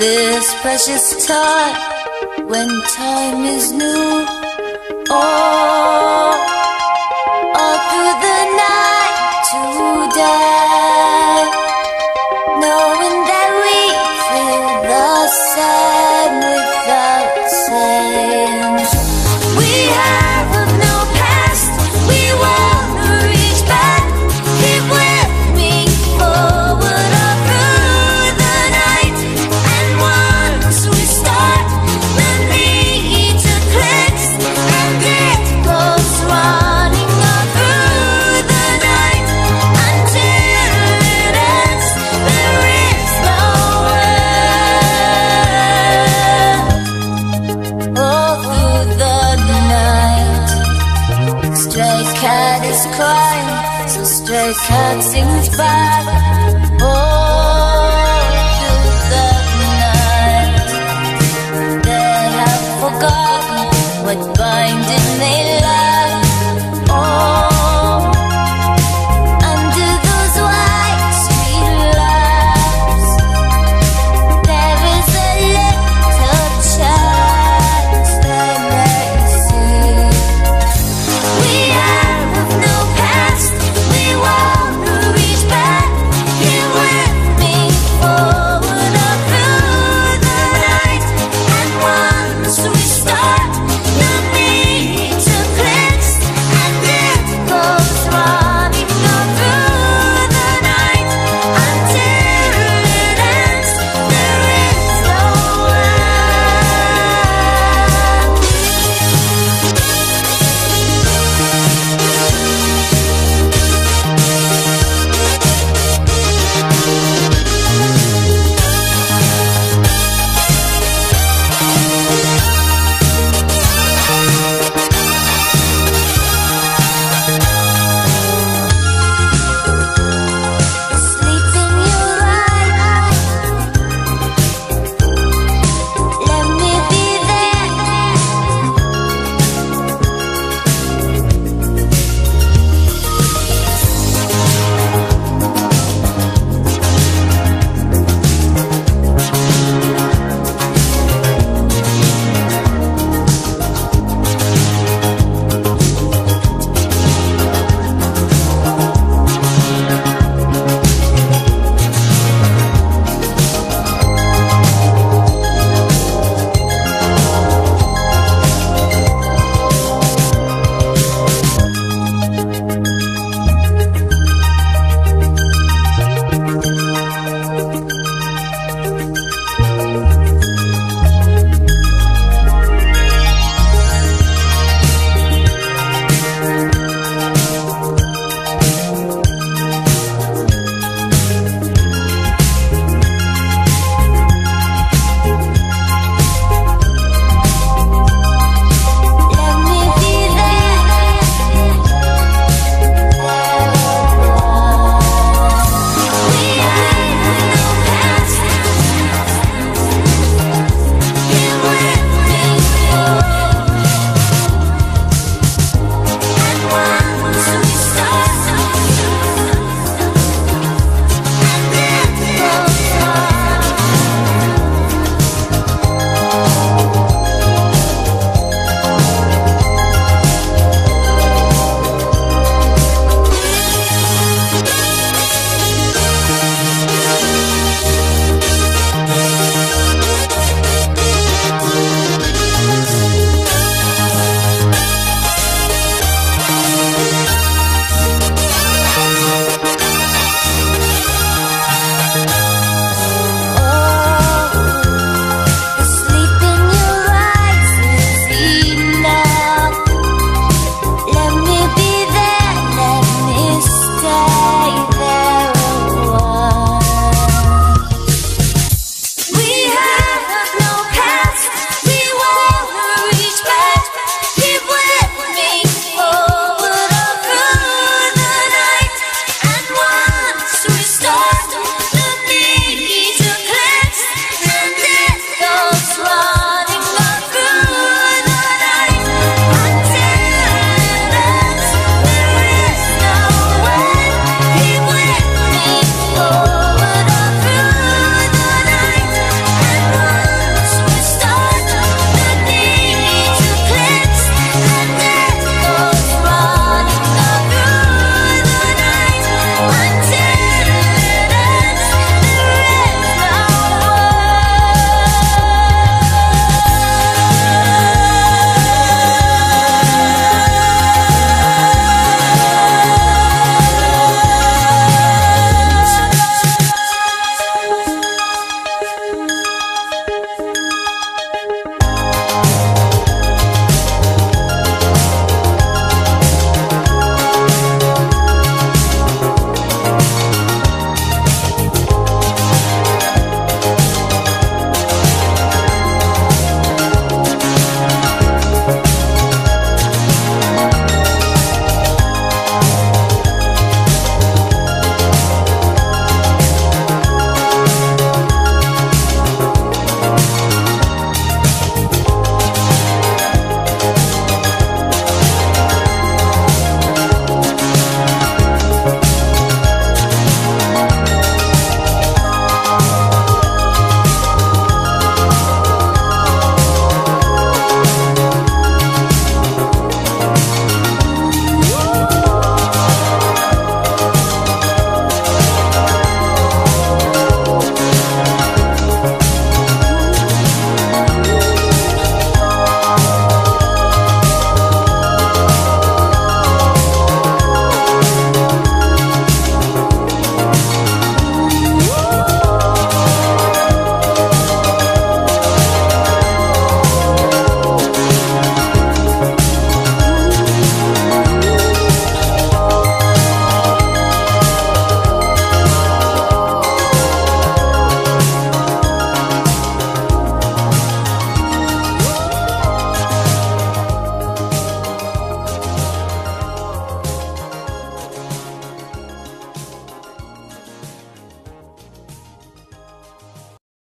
This precious time when time is new. Oh, all through the night today, Stray cat is crying, so stray cat sings back. The night, they have forgotten what binding they